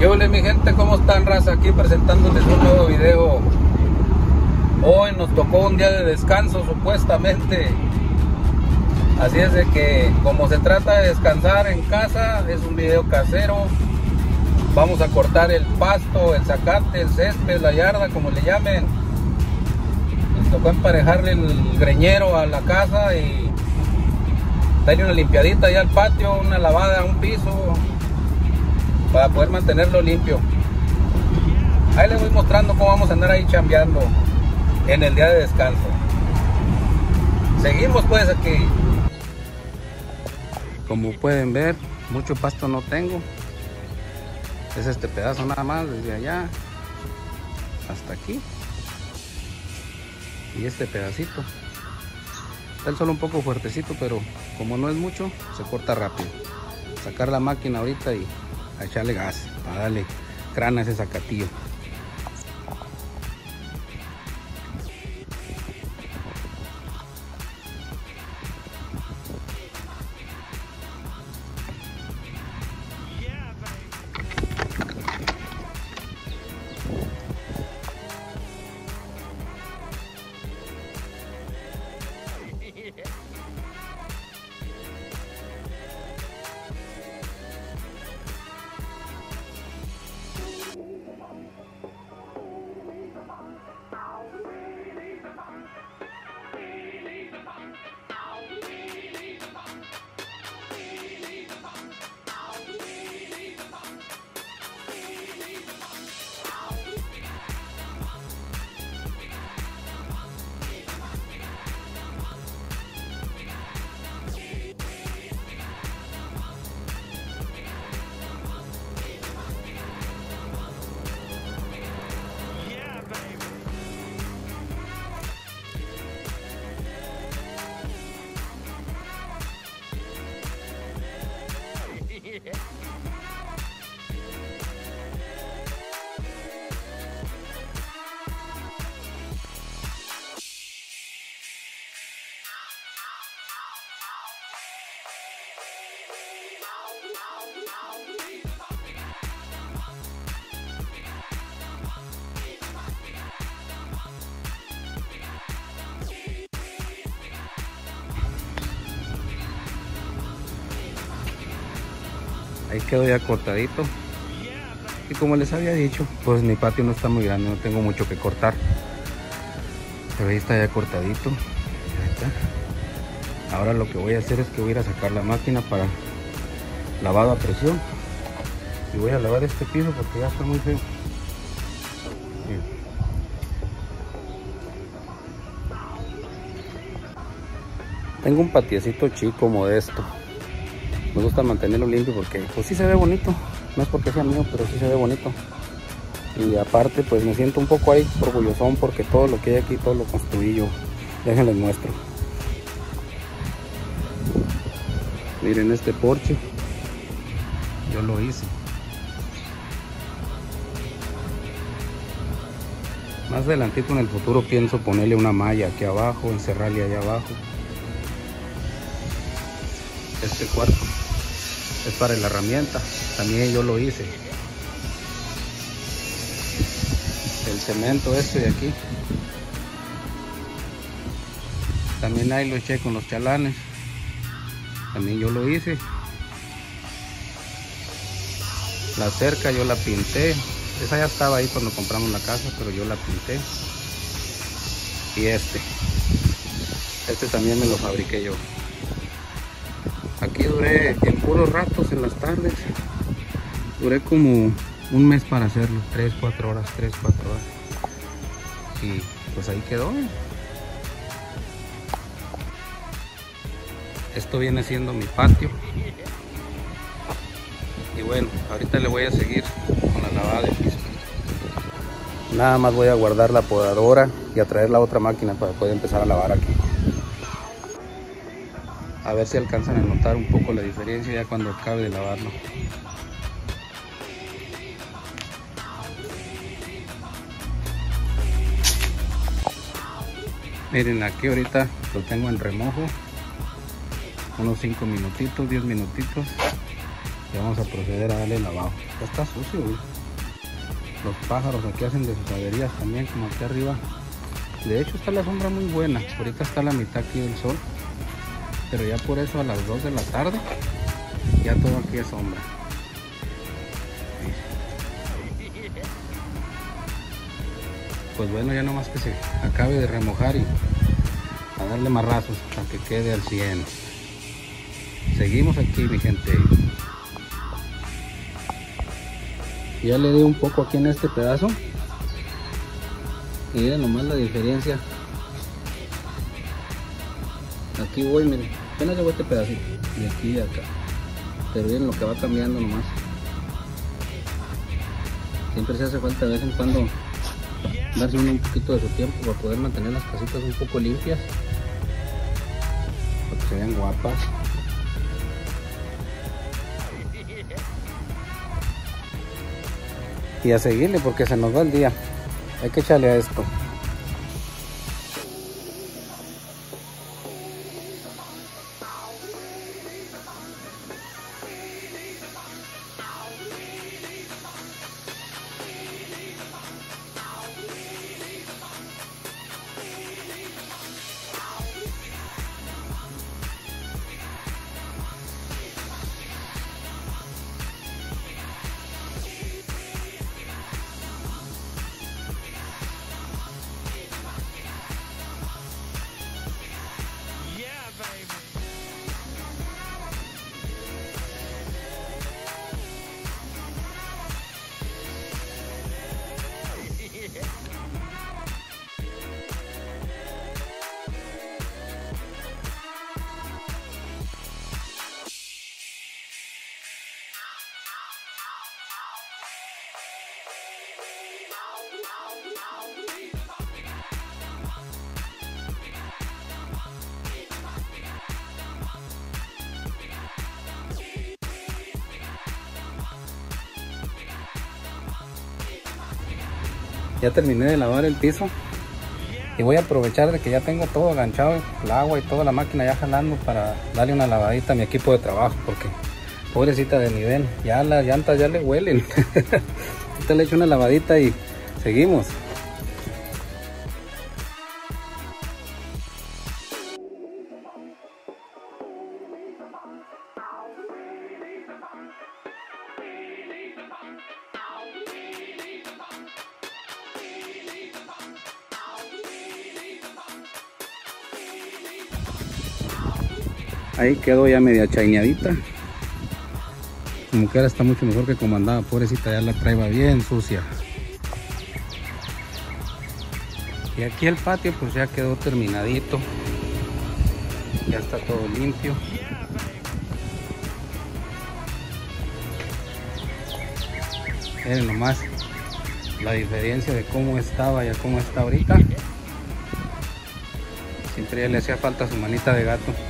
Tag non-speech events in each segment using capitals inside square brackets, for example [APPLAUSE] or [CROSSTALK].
Yo hola mi gente, ¿cómo están raza? Aquí presentándoles un nuevo video. Hoy nos tocó un día de descanso supuestamente. Así es de que como se trata de descansar en casa, es un video casero. Vamos a cortar el pasto, el zacate, el césped, la yarda, como le llamen. Nos tocó emparejarle el greñero a la casa y darle una limpiadita allá al patio, una lavada un piso, para poder mantenerlo limpio. Ahí les voy mostrando cómo vamos a andar ahí chambeando en el día de descanso. Seguimos pues aquí. Como pueden ver, mucho pasto no tengo. Es este pedazo nada más, desde allá hasta aquí. Y este pedacito. Está el sol un poco fuertecito, pero como no es mucho, se corta rápido. Sacar la máquina ahorita y a echarle gas para darle crana a ese zacatillo. Ahí quedó ya cortadito. Y como les había dicho, pues mi patio no está muy grande, no tengo mucho que cortar. Pero ahí está ya cortadito. Ahora lo que voy a hacer es que voy a ir a sacar la máquina para lavado a presión. Y voy a lavar este piso porque ya está muy feo. Tengo un patiecito chico modesto me gusta mantenerlo limpio porque pues sí se ve bonito. No es porque sea mío pero sí se ve bonito. Y aparte pues me siento un poco ahí orgullosón porque todo lo que hay aquí todo lo construí yo. Déjenles muestro. Miren este porche. Yo lo hice. Más adelantito en el futuro pienso ponerle una malla aquí abajo encerrarle allá abajo. Este cuarto es para la herramienta. También yo lo hice. El cemento este de aquí. También ahí lo eché con los chalanes. También yo lo hice. La cerca yo la pinté. Esa ya estaba ahí cuando compramos la casa pero yo la pinté. Y este. Este también me lo fabriqué yo aquí duré en puros ratos en las tardes. Duré como un mes para hacerlo. 3 4 horas 3 4 horas. Y pues ahí quedó. Esto viene siendo mi patio. Y bueno ahorita le voy a seguir con la lavada de piso. Nada más voy a guardar la podadora y a traer la otra máquina para poder empezar a lavar aquí a ver si alcanzan a notar un poco la diferencia ya cuando acabe de lavarlo. Miren aquí ahorita lo tengo en remojo. Unos 5 minutitos 10 minutitos. Y vamos a proceder a darle lavado. Está sucio los pájaros aquí hacen de sus averías también como aquí arriba. De hecho está la sombra muy buena. Ahorita está la mitad aquí del sol pero ya por eso a las 2 de la tarde ya todo aquí es sombra. Pues bueno ya nomás que se acabe de remojar y a darle marrazos para que quede al 100 seguimos aquí mi gente. Ya le di un poco aquí en este pedazo. Miren nomás la diferencia. Aquí voy miren apenas llevo este pedacito y aquí y acá. Pero miren lo que va cambiando nomás. Siempre se hace falta de vez en cuando darse un poquito de su tiempo para poder mantener las casitas un poco limpias para que se vean guapas. Y a seguirle porque se nos va el día. Hay que echarle a esto ya terminé de lavar el piso y voy a aprovechar de que ya tengo todo aganchado el agua y toda la máquina ya jalando para darle una lavadita a mi equipo de trabajo porque pobrecita de nivel ya las llantas ya le huelen. [LAUGHS] Ahorita le echo una lavadita y seguimos ahí quedó ya media chaineadita. Como que ahora está mucho mejor que como andaba pobrecita ya la traeba bien sucia. Y aquí el patio pues ya quedó terminadito. Ya está todo limpio. Miren nomás la diferencia de cómo estaba y a cómo está ahorita. Siempre ya le hacía falta su manita de gato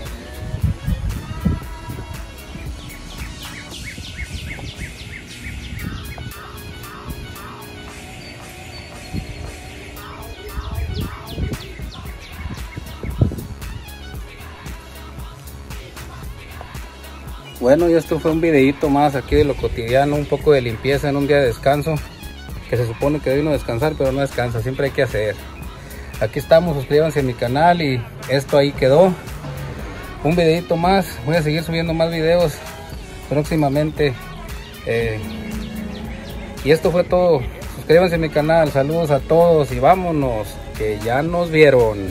Bueno, y esto fue un videito más aquí de lo cotidiano, un poco de limpieza en un día de descanso, que se supone que vino a descansar, pero no descansa, siempre hay que hacer. Aquí estamos, suscríbanse a mi canal y esto ahí quedó. Un videito más, voy a seguir subiendo más videos próximamente. Eh, y esto fue todo. Suscríbanse a mi canal, saludos a todos y vámonos, que ya nos vieron.